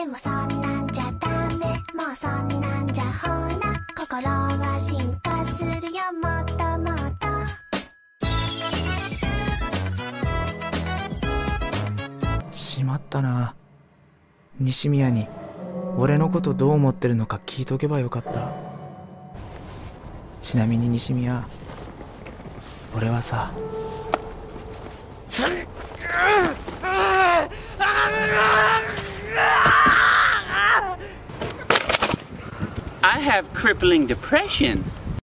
でもそんなんじゃダメ。もうそんなんじゃほら心は進化するよ。もっともっと。しまったな。西宮に俺のことどう思ってるのか聞いとけばよかった。ちなみに西宮俺はさ I have crippling depression.